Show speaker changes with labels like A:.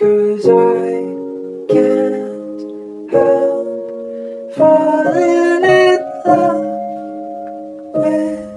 A: Cause I can't help falling in love with